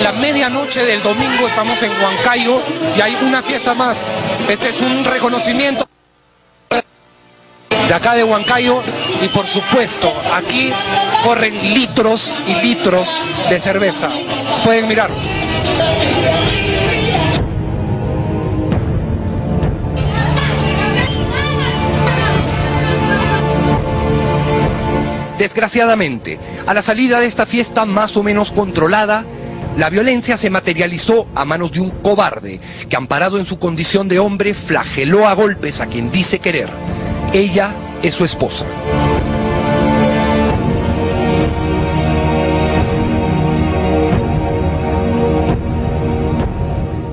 La medianoche del domingo, estamos en Huancayo y hay una fiesta más. Este es un reconocimiento de acá de Huancayo y por supuesto aquí corren litros y litros de cerveza. Pueden mirar. Desgraciadamente, a la salida de esta fiesta más o menos controlada, la violencia se materializó a manos de un cobarde que, amparado en su condición de hombre, flageló a golpes a quien dice querer. Ella es su esposa.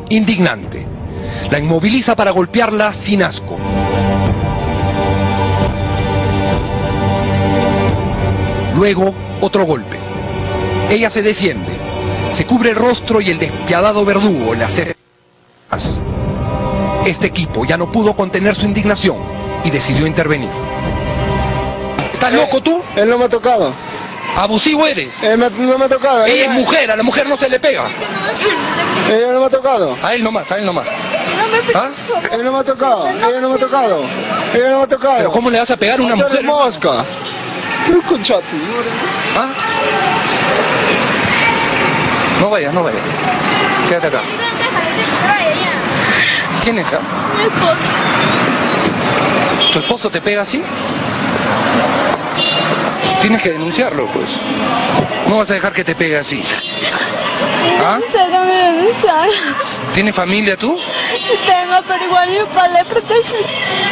Indignante. La inmoviliza para golpearla sin asco. Luego, otro golpe. Ella se defiende, se cubre el rostro y el despiadado verdugo le hace... Este equipo ya no pudo contener su indignación y decidió intervenir. ¿Estás loco tú? Él no me ha tocado. Abusivo eres. Él me- no me ha tocado. Ella es mujer, a la mujer no se le pega. Ella no me ha tocado. A él nomás, a él nomás. ¿Ah? Ella no me ha tocado. Ella no me ha tocado. Ella no me ha tocado. Pero ¿cómo le vas a pegar a una mujer? mosca. ¿Ah? No vayas, no vayas. Quédate acá. ¿Quién es? ah? Mi esposo. ¿Tu esposo te pega así? Tienes que denunciarlo, pues. No vas a dejar que te pegue así. ¿Ah? De denunciar. ¿Tienes familia tú? Si tengo, pero igual mi padre le protege.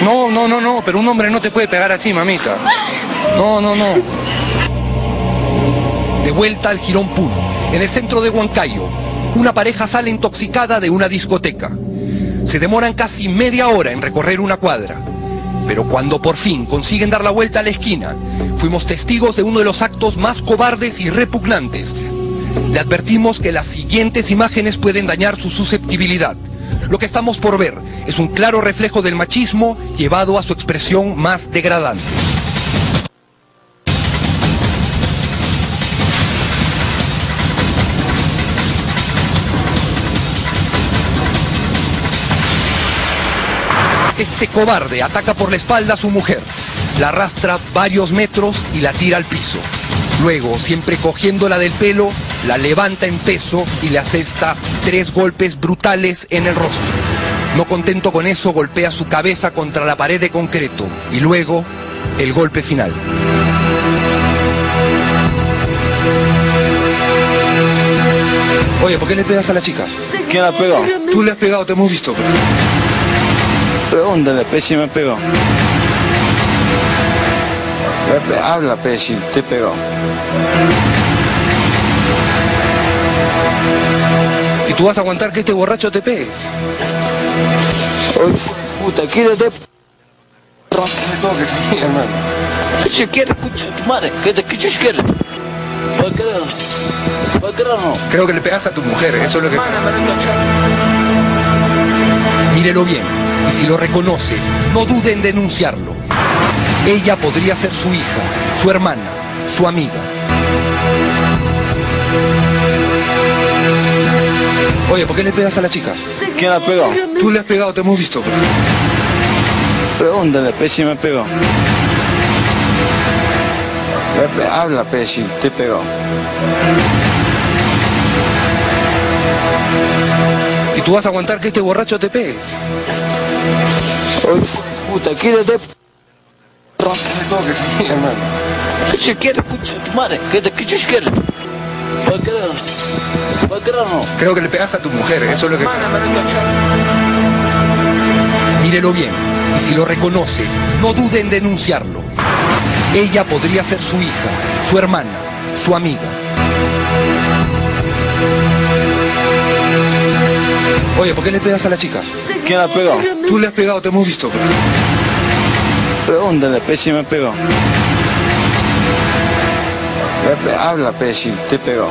No, no, no, no, pero un hombre no te puede pegar así, mamita. No, no, no. De vuelta al Girón Puno, en el centro de Huancayo, una pareja sale intoxicada de una discoteca. Se demoran casi media hora en recorrer una cuadra. Pero cuando por fin consiguen dar la vuelta a la esquina, fuimos testigos de uno de los actos más cobardes y repugnantes. Le advertimos que las siguientes imágenes pueden dañar su susceptibilidad. Lo que estamos por ver es un claro reflejo del machismo llevado a su expresión más degradante. Este cobarde ataca por la espalda a su mujer, la arrastra varios metros y la tira al piso. Luego, siempre cogiéndola del pelo, la levanta en peso y le asesta tres golpes brutales en el rostro. No contento con eso, golpea su cabeza contra la pared de concreto y luego el golpe final. Oye, ¿por qué le pegas a la chica? ¿Quién la pegó? Tú le has pegado, te hemos visto. Pregúntale, pe, si me pegó. Pe, pe, Habla, pe, si te pegó. ¿Y tú vas a aguantar que este borracho te pegue? Oye, puta, quédate. Me toques, hermano. Si quiere, escucha tu madre. ¿Qué te escuchas quiere? ¿Va a querer? ¿Va a querer o no? Creo que le pegaste a tu mujer, eso es lo que... Mírelo bien, y si lo reconoce, no dude en denunciarlo. Ella podría ser su hija, su hermana, su amiga. Oye, ¿por qué le pegas a la chica? ¿Quién la pegó? Tú le has pegado, te hemos visto. Pregúntale, pe, si me pegó. Pe, pe, Habla, pe, si te pegó. Tú vas a aguantar que este borracho te pegue? Oye, puta, quédate. Hermano. Si quiere, escucha tu madre. ¿Qué te quiere? ¿Va a querer? ¿Va a querer o no? Creo que le pegaste a tu mujer, eso es lo que... Mírelo bien, y si lo reconoce, no dude en denunciarlo. Ella podría ser su hija, su hermana, su amiga. Oye, ¿por qué le pegas a la chica? ¿Quién la pegó? Tú le has pegado, te hemos visto. Pregúntale, pe, si me pegó. Pe, pe, Habla, pe, si te pegó.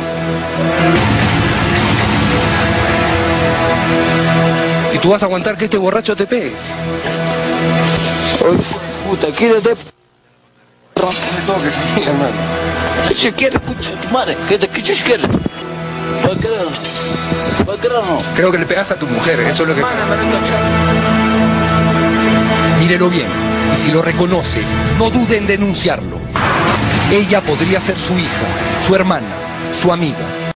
¿Y tú vas a aguantar que este borracho te pegue? Oye, puta, quédate. Me toques, hermano. Si quiere, escucha madre. ¿Qué te escuchas quiere? ¿Puedes creer o no? ¿Puedes creer o no? Creo que le pegaste a tu mujer, eso es lo que... Mírelo bien, y si lo reconoce, no dude en denunciarlo. Ella podría ser su hija, su hermana, su amiga.